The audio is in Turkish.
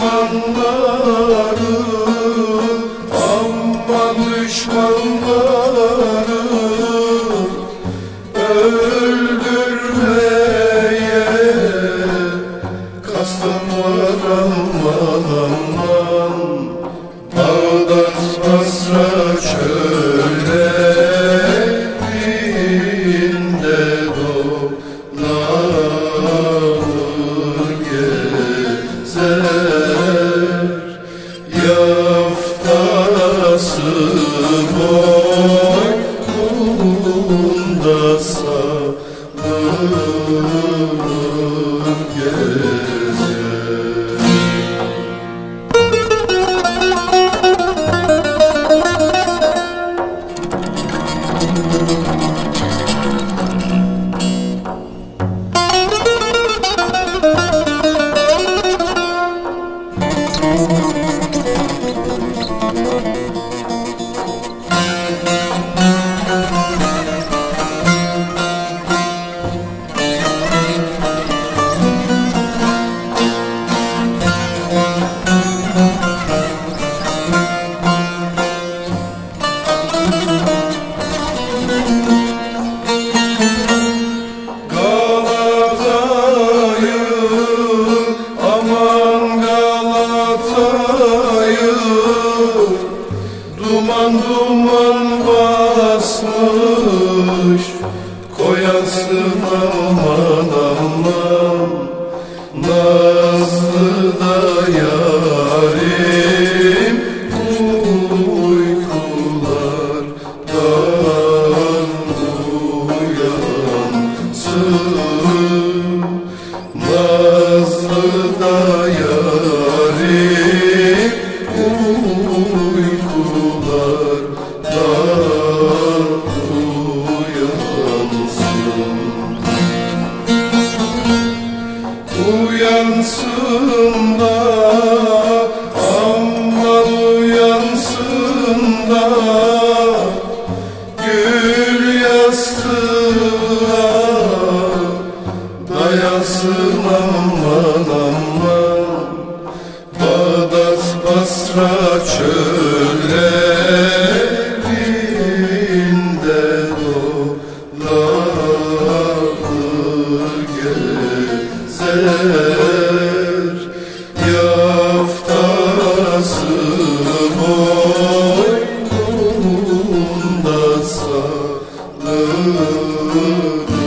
Düşmanları aman düşmanları öldürmeye kastım var aman aman Bağdat Basra çöllerinde boynunda sallanır Duman duman basmış Koyasın aman aman. Nazlı da yarim Uykulardan uyansın Uyansın da aman uyansın da ooh, ooh.